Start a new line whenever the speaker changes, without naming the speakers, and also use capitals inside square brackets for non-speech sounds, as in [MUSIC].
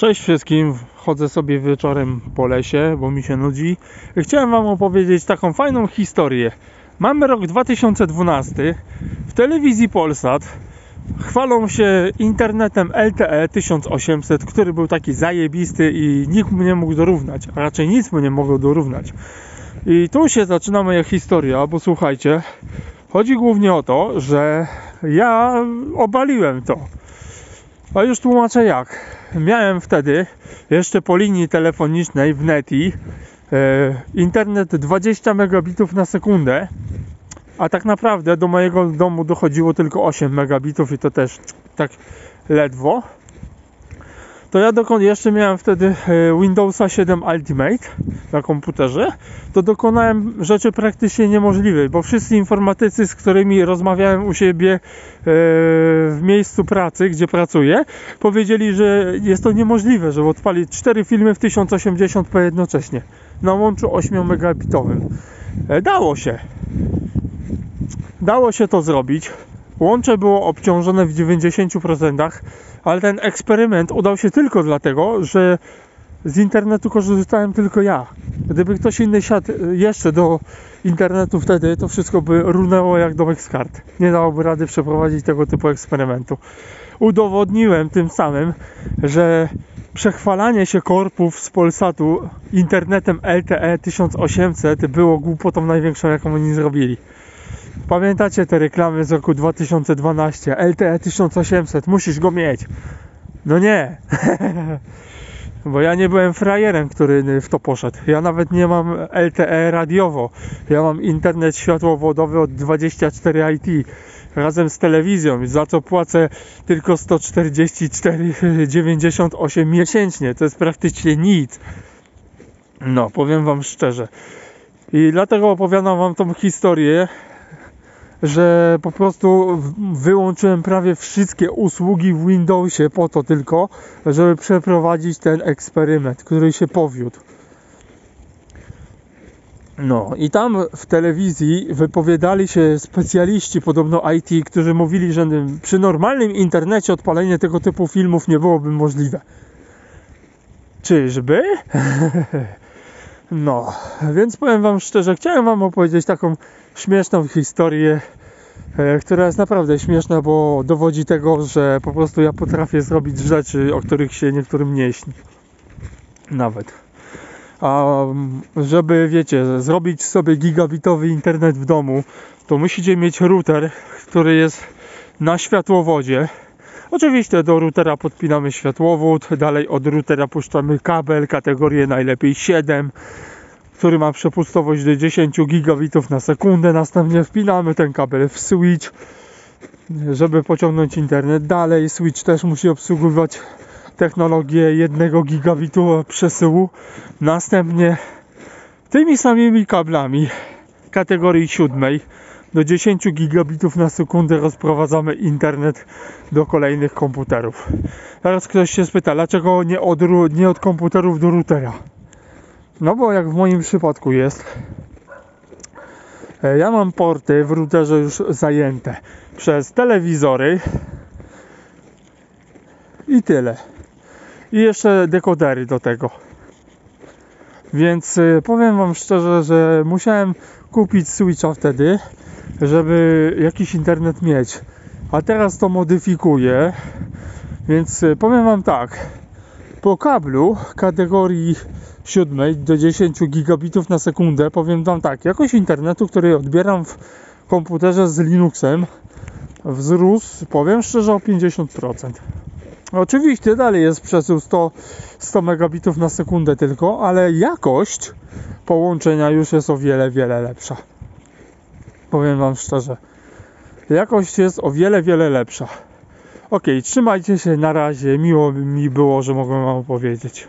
Cześć wszystkim, chodzę sobie wieczorem po lesie, bo mi się nudzi. Chciałem Wam opowiedzieć taką fajną historię. Mamy rok 2012. W telewizji Polsat chwalą się internetem LTE 1800, który był taki zajebisty i nikt mu nie mógł dorównać, a raczej nic mu nie mogło dorównać. I tu się zaczyna moja historia, bo słuchajcie, chodzi głównie o to, że ja obaliłem to. A już tłumaczę jak. Miałem wtedy jeszcze po linii telefonicznej w NETI e, internet 20 megabitów na sekundę, a tak naprawdę do mojego domu dochodziło tylko 8 megabitów i to też tak ledwo. To ja dokąd jeszcze miałem wtedy e, Windowsa 7 Ultimate na komputerze, to dokonałem rzeczy praktycznie niemożliwej, bo wszyscy informatycy, z którymi rozmawiałem u siebie e, w miejscu pracy, gdzie pracuję, powiedzieli, że jest to niemożliwe, żeby odpalić cztery filmy w 1080p jednocześnie na łączu 8 megabitowym. E, Dało się. Dało się to zrobić. Łącze było obciążone w 90%, ale ten eksperyment udał się tylko dlatego, że z internetu korzystałem tylko ja. Gdyby ktoś inny siadł jeszcze do internetu wtedy, to wszystko by runęło jak domek z kart. Nie dałoby rady przeprowadzić tego typu eksperymentu. Udowodniłem tym samym, że przechwalanie się korpów z Polsatu internetem LTE 1800 było głupotą największą, jaką oni zrobili. Pamiętacie te reklamy z roku 2012? LTE 1800, musisz go mieć. No nie. [LAUGHS] Bo ja nie byłem frajerem, który w to poszedł. Ja nawet nie mam LTE radiowo. Ja mam internet światłowodowy od 24 IT razem z telewizją, za co płacę tylko 144,98 miesięcznie. To jest praktycznie nic. No, powiem Wam szczerze. I dlatego opowiadam Wam tą historię, że po prostu wyłączyłem prawie wszystkie usługi w Windowsie po to tylko, żeby przeprowadzić ten eksperyment, który się powiódł. No i tam w telewizji wypowiadali się specjaliści, podobno IT, którzy mówili, że przy normalnym internecie odpalenie tego typu filmów nie byłoby możliwe. Czyżby? [LAUGHS] No, więc powiem Wam szczerze, chciałem Wam opowiedzieć taką śmieszną historię, e, która jest naprawdę śmieszna, bo dowodzi tego, że po prostu ja potrafię zrobić rzeczy, o których się niektórym nie śni. Nawet. A żeby, wiecie, zrobić sobie gigabitowy internet w domu, to musicie mieć router, który jest na światłowodzie. Oczywiście do routera podpinamy światłowód, dalej od routera puszczamy kabel kategorię najlepiej 7, który ma przepustowość do 10 gigabitów na sekundę. Następnie wpinamy ten kabel w switch, żeby pociągnąć internet dalej. Switch też musi obsługiwać technologię 1 gigabitu przesyłu. Następnie tymi samymi kablami kategorii 7 do 10 gigabitów na sekundę rozprowadzamy internet do kolejnych komputerów. Teraz ktoś się spyta, dlaczego nie od, nie od komputerów do routera? No bo jak w moim przypadku jest, ja mam porty w routerze już zajęte przez telewizory i tyle. I jeszcze dekodery do tego. Więc powiem Wam szczerze, że musiałem kupić Switcha wtedy, żeby jakiś internet mieć. A teraz to modyfikuję. Więc powiem Wam tak. Po kablu kategorii 7 do 10 gigabitów na sekundę powiem Wam tak. Jakość internetu, który odbieram w komputerze z Linuxem wzrósł, powiem szczerze, o 50%. Oczywiście dalej jest przesył 100, 100 megabitów na sekundę tylko, ale jakość połączenia już jest o wiele, wiele lepsza. Powiem Wam szczerze. Jakość jest o wiele, wiele lepsza. Ok, trzymajcie się na razie. Miło mi było, że mogłem Wam opowiedzieć.